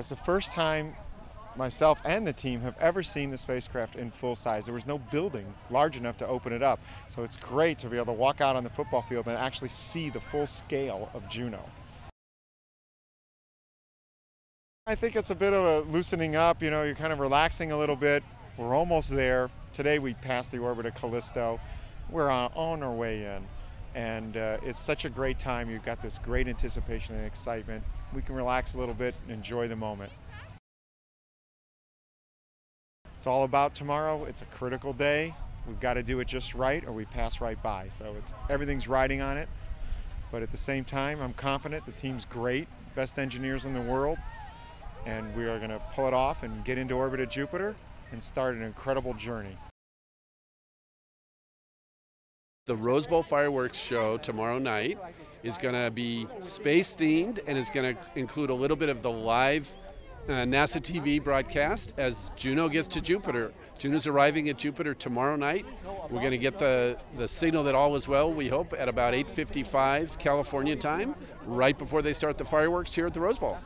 It's the first time myself and the team have ever seen the spacecraft in full size. There was no building large enough to open it up. So it's great to be able to walk out on the football field and actually see the full scale of Juno. I think it's a bit of a loosening up, you know, you're kind of relaxing a little bit. We're almost there. Today we passed the orbit of Callisto. We're on, our way in. And uh, it's such a great time. You've got this great anticipation and excitement. We can relax a little bit and enjoy the moment. It's all about tomorrow. It's a critical day. We've got to do it just right or we pass right by. So it's everything's riding on it. But at the same time, I'm confident the team's great, best engineers in the world, and we are going to pull it off and get into orbit at Jupiter and start an incredible journey. The Rose Bowl fireworks show tomorrow night is going to be space themed and is going to include a little bit of the live uh, NASA TV broadcast as Juno gets to Jupiter. Juno's arriving at Jupiter tomorrow night. We're going to get the, the signal that all is well, we hope, at about 8.55 California time, right before they start the fireworks here at the Rose Bowl.